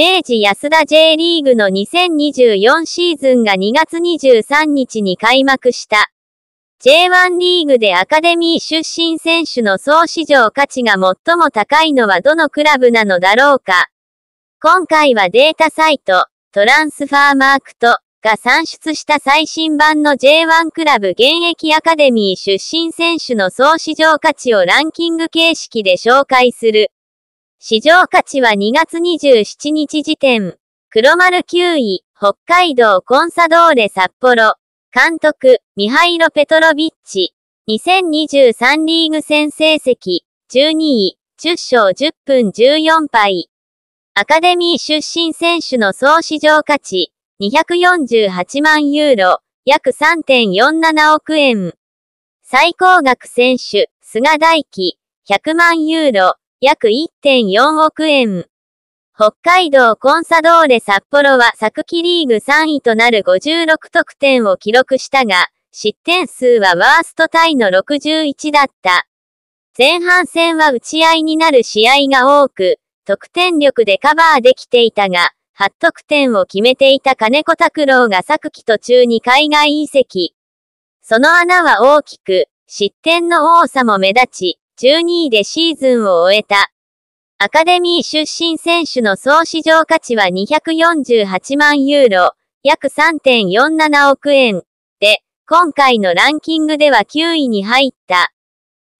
明治安田 J リーグの2024シーズンが2月23日に開幕した。J1 リーグでアカデミー出身選手の総市場価値が最も高いのはどのクラブなのだろうか。今回はデータサイト、トランスファーマークトが算出した最新版の J1 クラブ現役アカデミー出身選手の総市場価値をランキング形式で紹介する。市場価値は2月27日時点。黒丸9位、北海道コンサドーレ札幌。監督、ミハイロ・ペトロビッチ。2023リーグ戦成績、12位、10勝10分14敗。アカデミー出身選手の総市場価値、248万ユーロ、約3.47億円。最高額選手、菅大輝、100万ユーロ、約1.4億円。北海道コンサドーレ札幌は昨季リーグ3位となる56得点を記録したが、失点数はワーストタイの61だった。前半戦は打ち合いになる試合が多く、得点力でカバーできていたが、8得点を決めていた金子拓郎が昨季途中に海外移籍。その穴は大きく、失点の多さも目立ち、12位でシーズンを終えた。アカデミー出身選手の総市場価値は248万ユーロ、約3.47億円。で、今回のランキングでは9位に入った。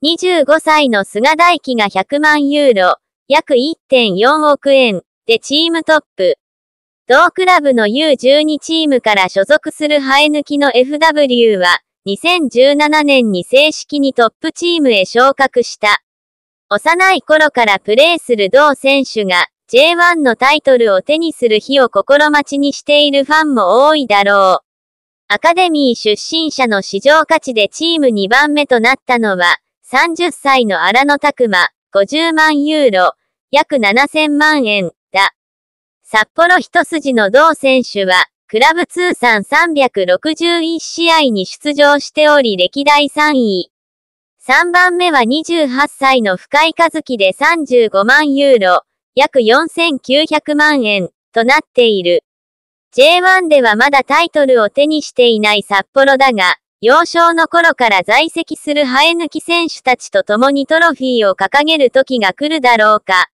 25歳の菅大輝が100万ユーロ、約1.4億円。でチームトップ。同クラブの U12 チームから所属する生え抜きの FW は、2017年に正式にトップチームへ昇格した。幼い頃からプレーする同選手が J1 のタイトルを手にする日を心待ちにしているファンも多いだろう。アカデミー出身者の市場価値でチーム2番目となったのは、30歳の荒野拓馬、50万ユーロ、約7000万円だ。札幌一筋の同選手は、クラブ通算361試合に出場しており歴代3位。3番目は28歳の深井和樹で35万ユーロ、約4900万円、となっている。J1 ではまだタイトルを手にしていない札幌だが、幼少の頃から在籍する生え抜き選手たちと共にトロフィーを掲げる時が来るだろうか。